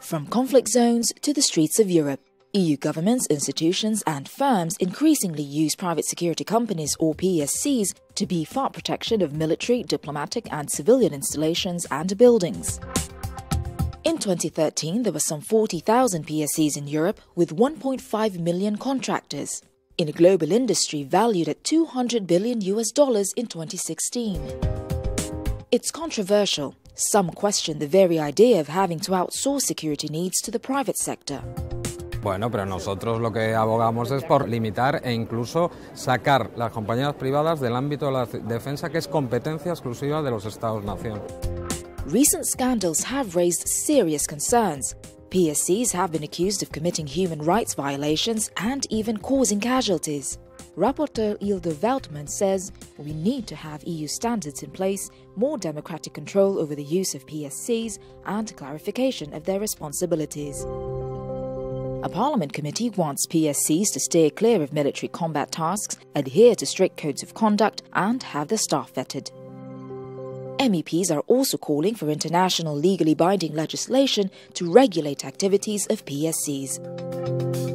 From conflict zones to the streets of Europe, EU governments, institutions, and firms increasingly use private security companies or PSCs to beef up protection of military, diplomatic, and civilian installations and buildings. In 2013, there were some 40,000 PSCs in Europe with 1.5 million contractors, in a global industry valued at 200 billion US dollars in 2016. It's controversial. Some question the very idea of having to outsource security needs to the private sector. Bueno, pero nosotros lo que abogamos es por limitar e incluso sacar las compañías privadas del ámbito de la defensa, que es competencia exclusiva de los Estados-nación. Recent scandals have raised serious concerns. PSCs have been accused of committing human rights violations and even causing casualties. Rapporteur Hilde Vautmans says we need to have EU standards in place, more democratic control over the use of PSCs, and clarification of their responsibilities. A Parliament committee wants PSCs to steer clear of military combat tasks, adhere to strict codes of conduct, and have the staff vetted. MEPs are also calling for international legally binding legislation to regulate activities of PSCs.